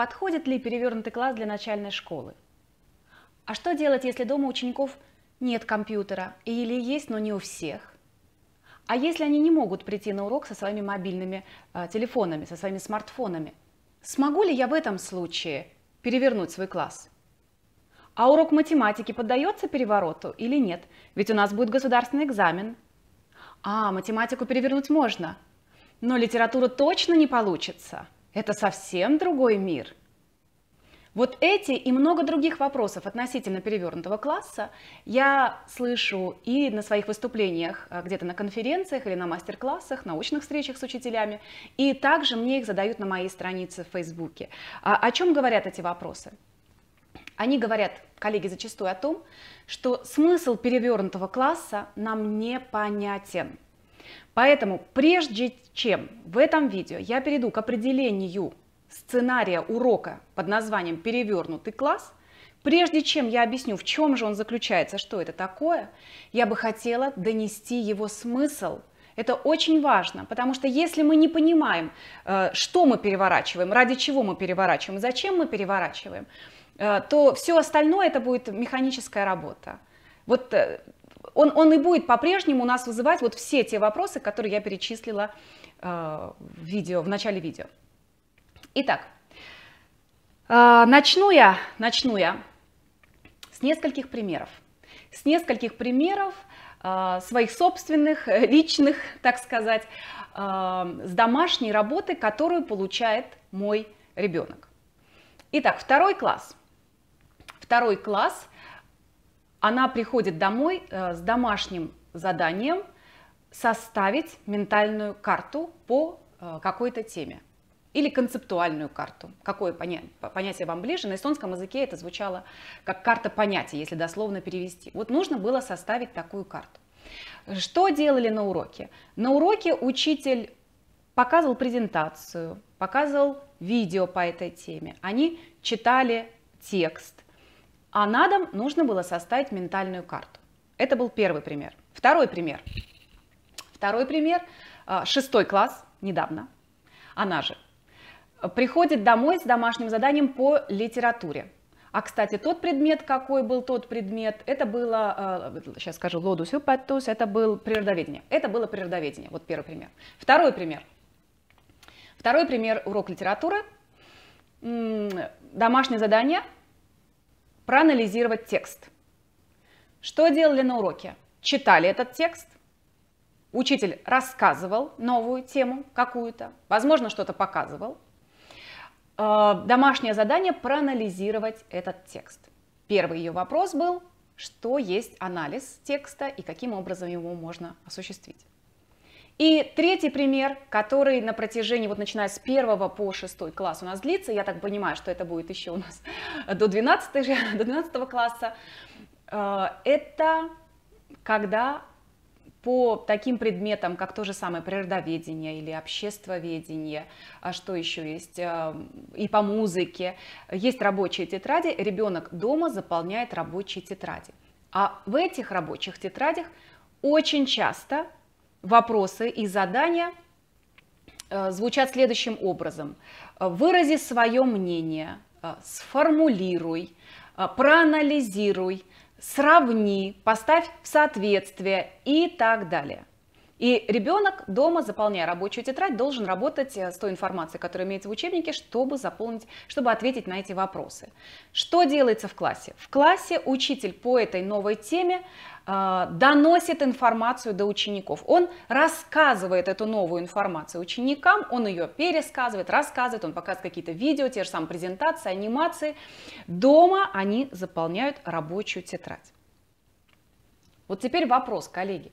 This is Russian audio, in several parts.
Подходит ли перевернутый класс для начальной школы? А что делать, если дома учеников нет компьютера или есть, но не у всех? А если они не могут прийти на урок со своими мобильными э, телефонами, со своими смартфонами? Смогу ли я в этом случае перевернуть свой класс? А урок математики поддается перевороту или нет? Ведь у нас будет государственный экзамен. А, математику перевернуть можно, но литературу точно не получится. Это совсем другой мир. Вот эти и много других вопросов относительно перевернутого класса я слышу и на своих выступлениях, а, где-то на конференциях или на мастер-классах, научных встречах с учителями, и также мне их задают на моей странице в Фейсбуке. А о чем говорят эти вопросы? Они говорят, коллеги, зачастую о том, что смысл перевернутого класса нам непонятен. Поэтому прежде чем в этом видео я перейду к определению сценария урока под названием «Перевернутый класс», прежде чем я объясню, в чем же он заключается, что это такое, я бы хотела донести его смысл. Это очень важно, потому что если мы не понимаем, э, что мы переворачиваем, ради чего мы переворачиваем, зачем мы переворачиваем, э, то все остальное это будет механическая работа. Вот э, он, он и будет по-прежнему у нас вызывать вот все те вопросы, которые я перечислила э, в, видео, в начале видео. Итак, э, начну, я, начну я с нескольких примеров. С нескольких примеров э, своих собственных, личных, так сказать, э, с домашней работы, которую получает мой ребенок. Итак, второй класс. Второй класс она приходит домой э, с домашним заданием составить ментальную карту по э, какой-то теме или концептуальную карту. Какое понятие вам ближе? На эстонском языке это звучало как карта понятий, если дословно перевести. Вот нужно было составить такую карту. Что делали на уроке? На уроке учитель показывал презентацию, показывал видео по этой теме. Они читали текст, а на дом нужно было составить ментальную карту. Это был первый пример. Второй пример. Второй пример. А, шестой класс, недавно, она же, приходит домой с домашним заданием по литературе. А, кстати, тот предмет, какой был тот предмет, это было, сейчас а, скажу, лодус юпатус, это был природоведение. Это было природоведение, вот первый пример. Второй пример. Второй пример, урок литературы. Домашнее задание – проанализировать текст. Что делали на уроке? Читали этот текст, учитель рассказывал новую тему какую-то, возможно, что-то показывал. Э, домашнее задание проанализировать этот текст. Первый ее вопрос был, что есть анализ текста и каким образом его можно осуществить. И третий пример, который на протяжении, вот начиная с первого по шестой класс у нас длится, я так понимаю, что это будет еще у нас до 12, до 12 класса, э, это когда по таким предметам, как то же самое природоведение или обществоведение, а что еще есть, э, и по музыке, есть рабочие тетради, ребенок дома заполняет рабочие тетради. А в этих рабочих тетрадях очень часто вопросы и задания э, звучат следующим образом. Вырази свое мнение, э, сформулируй, э, проанализируй, сравни, поставь в соответствие и так далее. И ребенок дома, заполняя рабочую тетрадь, должен работать с той информацией, которая имеется в учебнике, чтобы заполнить, чтобы ответить на эти вопросы. Что делается в классе? В классе учитель по этой новой теме э, доносит информацию до учеников. Он рассказывает эту новую информацию ученикам, он ее пересказывает, рассказывает, он показывает какие-то видео, те же самые презентации, анимации. Дома они заполняют рабочую тетрадь. Вот теперь вопрос, коллеги.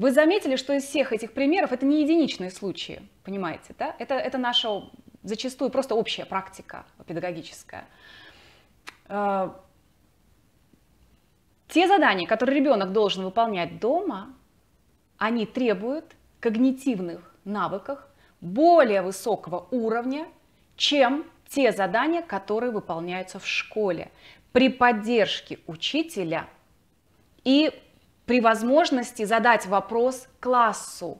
Вы заметили, что из всех этих примеров это не единичные случаи, понимаете, да? Это, это наша зачастую просто общая практика педагогическая. Э, те задания, которые ребенок должен выполнять дома, они требуют когнитивных навыков более высокого уровня, чем те задания, которые выполняются в школе при поддержке учителя и при возможности задать вопрос классу.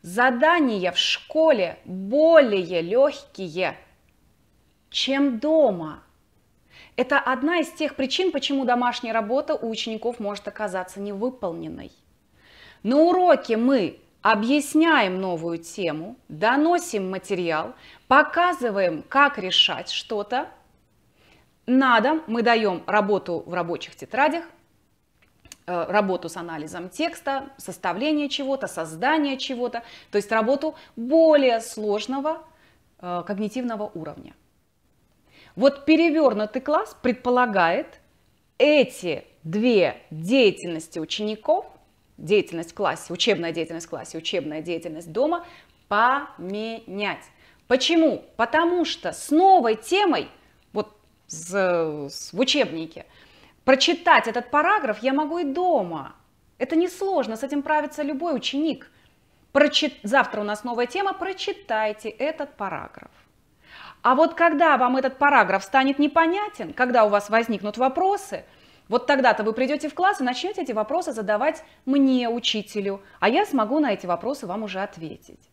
Задания в школе более легкие, чем дома. Это одна из тех причин, почему домашняя работа у учеников может оказаться невыполненной. На уроке мы объясняем новую тему, доносим материал, показываем, как решать что-то. На дом мы даем работу в рабочих тетрадях, работу с анализом текста, составление чего-то, создание чего-то, то есть работу более сложного э, когнитивного уровня. Вот перевернутый класс предполагает эти две деятельности учеников, деятельность в классе, учебная деятельность в классе, учебная деятельность дома, поменять. Почему? Потому что с новой темой, вот с, с, в учебнике, прочитать этот параграф я могу и дома. Это несложно, с этим правится любой ученик. Прочит... Завтра у нас новая тема, прочитайте этот параграф. А вот когда вам этот параграф станет непонятен, когда у вас возникнут вопросы, вот тогда-то вы придете в класс и начнете эти вопросы задавать мне, учителю, а я смогу на эти вопросы вам уже ответить.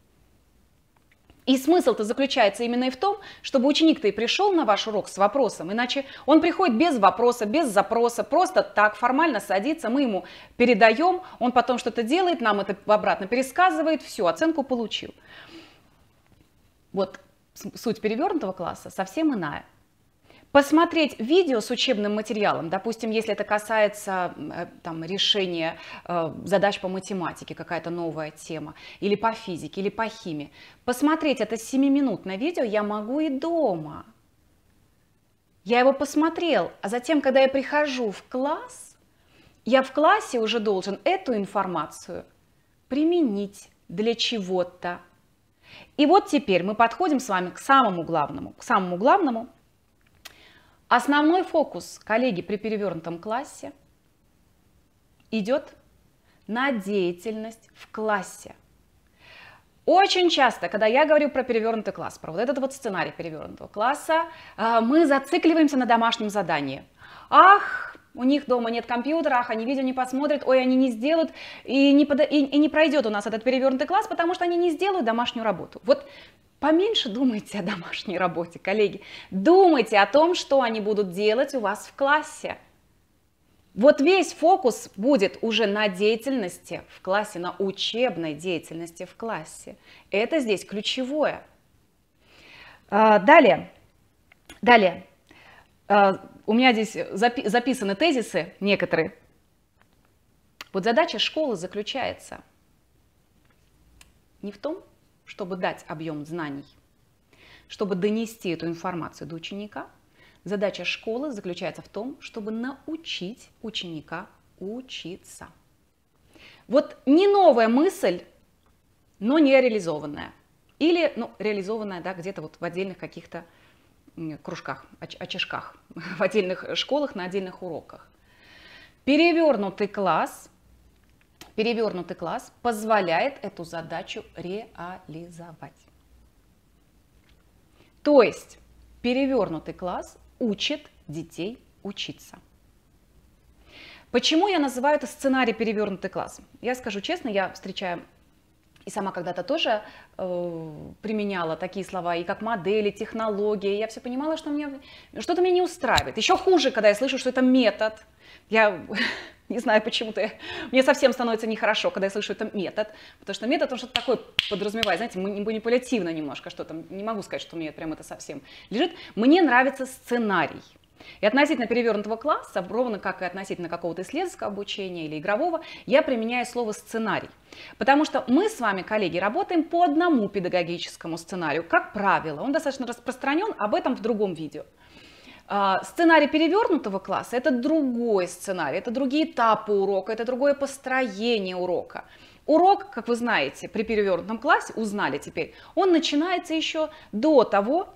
И смысл-то заключается именно и в том, чтобы ученик-то и пришел на ваш урок с вопросом, иначе он приходит без вопроса, без запроса, просто так формально садится, мы ему передаем, он потом что-то делает, нам это обратно пересказывает, все, оценку получил. Вот суть перевернутого класса совсем иная. Посмотреть видео с учебным материалом, допустим, если это касается э, там, решения э, задач по математике, какая-то новая тема, или по физике, или по химии. Посмотреть это 7-минутное видео я могу и дома. Я его посмотрел, а затем, когда я прихожу в класс, я в классе уже должен эту информацию применить для чего-то, и вот теперь мы подходим с вами к самому главному. К самому главному. Основной фокус, коллеги, при перевернутом классе идет на деятельность в классе. Очень часто, когда я говорю про перевернутый класс, про вот этот вот сценарий перевернутого класса, а, мы зацикливаемся на домашнем задании. Ах, у них дома нет компьютера, ах, они видео не посмотрят, ой, они не сделают, и не, под... и, и не пройдет у нас этот перевернутый класс, потому что они не сделают домашнюю работу. Вот поменьше думайте о домашней работе, коллеги. Думайте о том, что они будут делать у вас в классе. Вот весь фокус будет уже на деятельности в классе, на учебной деятельности в классе. Это здесь ключевое. А, далее, далее. А, у меня здесь запи записаны тезисы некоторые. Вот задача школы заключается не в том, чтобы дать объем знаний, чтобы донести эту информацию до ученика. Задача школы заключается в том, чтобы научить ученика учиться. Вот не новая мысль, но не реализованная. Или ну, реализованная да, где-то вот в отдельных каких-то кружках, очишках, в отдельных школах, на отдельных уроках. Перевернутый класс, перевернутый класс позволяет эту задачу реализовать. То есть перевернутый класс учит детей учиться. Почему я называю это сценарий перевернутый класс? Я скажу честно, я встречаю и сама когда-то тоже э, применяла такие слова, и как модели, технологии. Я все понимала, что мне что-то меня не устраивает. Еще хуже, когда я слышу, что это метод. Я не знаю, почему-то мне совсем становится нехорошо, когда я слышу это метод, потому что метод, он что-то такое подразумевает, знаете, манипулятивно немножко что-то, не могу сказать, что мне прям это совсем лежит. Мне нравится сценарий. И относительно перевернутого класса, ровно как и относительно какого-то исследовательского обучения или игрового, я применяю слово «сценарий». Потому что мы с вами, коллеги, работаем по одному педагогическому сценарию, как правило. Он достаточно распространен, об этом в другом видео. А, сценарий перевернутого класса – это другой сценарий, это другие этапы урока, это другое построение урока. Урок, как вы знаете, при перевернутом классе, узнали теперь, он начинается еще до того,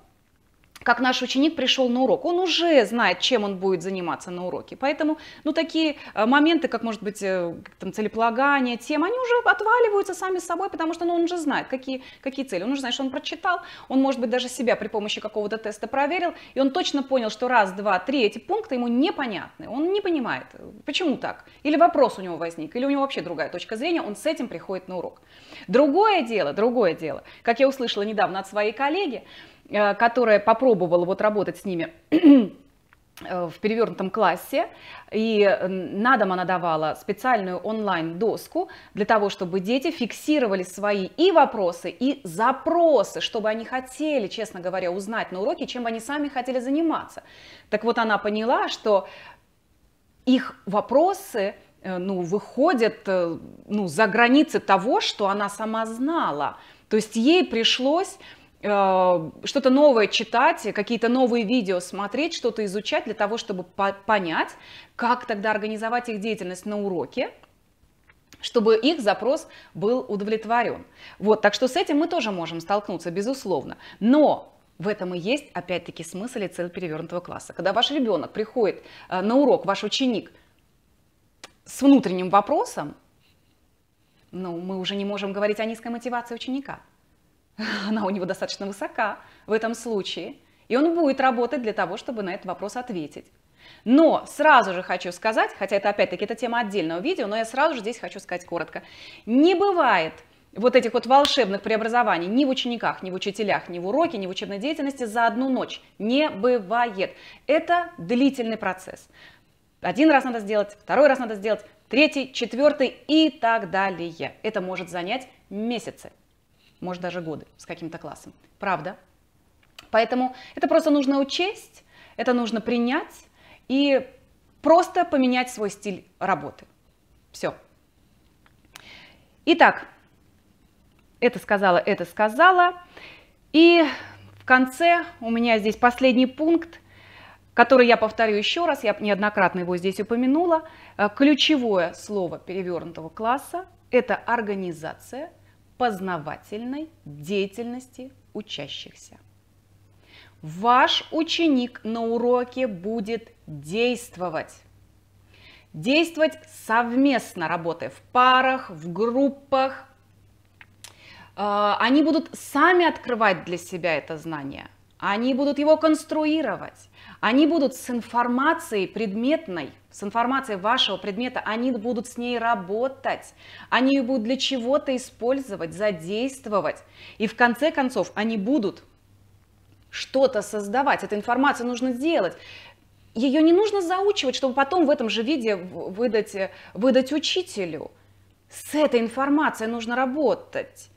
как наш ученик пришел на урок. Он уже знает, чем он будет заниматься на уроке. Поэтому ну, такие э, моменты, как может быть э, там, целеполагание, тем, они уже отваливаются сами собой, потому что ну, он уже знает, какие, какие цели. Он уже знает, что он прочитал, он, может быть, даже себя при помощи какого-то теста проверил, и он точно понял, что раз, два, три эти пункты ему непонятны. Он не понимает, почему так. Или вопрос у него возник, или у него вообще другая точка зрения, он с этим приходит на урок. Другое дело, другое дело, как я услышала недавно от своей коллеги, э, которая попробовала вот работать с ними Э, в перевернутом классе, и на дом она давала специальную онлайн-доску для того, чтобы дети фиксировали свои и вопросы, и запросы, чтобы они хотели, честно говоря, узнать на уроке, чем они сами хотели заниматься. Так вот, она поняла, что их вопросы э, ну, выходят э, ну, за границы того, что она сама знала. То есть ей пришлось Э, что-то новое читать, какие-то новые видео смотреть, что-то изучать для того, чтобы по понять, как тогда организовать их деятельность на уроке, чтобы их запрос был удовлетворен. Вот, так что с этим мы тоже можем столкнуться, безусловно. Но в этом и есть, опять-таки, смысл и цель перевернутого класса. Когда ваш ребенок приходит э, на урок, ваш ученик, с внутренним вопросом, ну, мы уже не можем говорить о низкой мотивации ученика. она у него достаточно высока в этом случае, и он будет работать для того, чтобы на этот вопрос ответить. Но сразу же хочу сказать, хотя это опять-таки это тема отдельного видео, но я сразу же здесь хочу сказать коротко. Не бывает вот этих вот волшебных преобразований ни в учениках, ни в учителях, ни в уроке, ни в учебной деятельности за одну ночь. Не бывает. Это длительный процесс. Один раз надо сделать, второй раз надо сделать, третий, четвертый и так далее. Это может занять месяцы может даже годы с каким-то классом. Правда. Поэтому это просто нужно учесть, это нужно принять и просто поменять свой стиль работы. Все. Итак, это сказала, это сказала. И в конце у меня здесь последний пункт, который я повторю еще раз, я неоднократно его здесь упомянула. Э, ключевое слово перевернутого класса – это организация – познавательной деятельности учащихся. Ваш ученик на уроке будет действовать. Действовать совместно, работая в парах, в группах. А, они будут сами открывать для себя это знание. Они будут его конструировать. Они будут с информацией предметной, с информацией вашего предмета, они будут с ней работать, они ее будут для чего-то использовать, задействовать. И в конце концов они будут что-то создавать. Эту информацию нужно сделать. Ее не нужно заучивать, чтобы потом в этом же виде выдать, выдать учителю. С этой информацией нужно работать.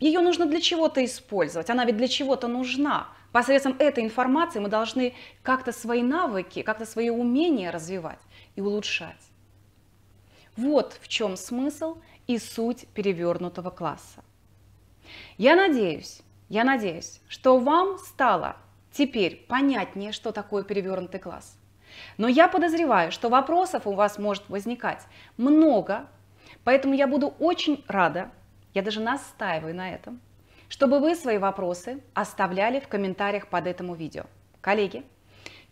Ее нужно для чего-то использовать, она ведь для чего-то нужна. Посредством этой информации мы должны как-то свои навыки, как-то свои умения развивать и улучшать. Вот в чем смысл и суть перевернутого класса. Я надеюсь, я надеюсь, что вам стало теперь понятнее, что такое перевернутый класс. Но я подозреваю, что вопросов у вас может возникать много, поэтому я буду очень рада, я даже настаиваю на этом, чтобы вы свои вопросы оставляли в комментариях под этому видео. Коллеги,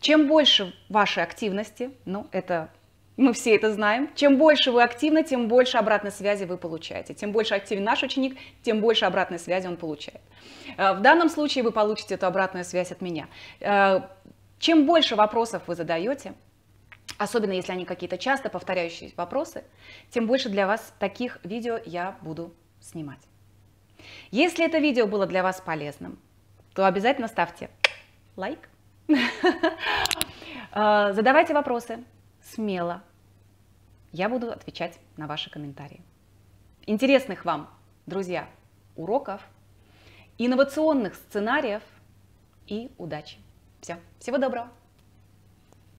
чем больше вашей активности, ну это мы все это знаем, чем больше вы активны, тем больше обратной связи вы получаете. Тем больше активен наш ученик, тем больше обратной связи он получает. Э, в данном случае вы получите эту обратную связь от меня. Э, чем больше вопросов вы задаете, особенно если они какие-то часто повторяющиеся вопросы, тем больше для вас таких видео я буду снимать. Если это видео было для вас полезным, то обязательно ставьте лайк, а, задавайте вопросы смело. Я буду отвечать на ваши комментарии. Интересных вам, друзья, уроков, инновационных сценариев и удачи. Все, всего доброго!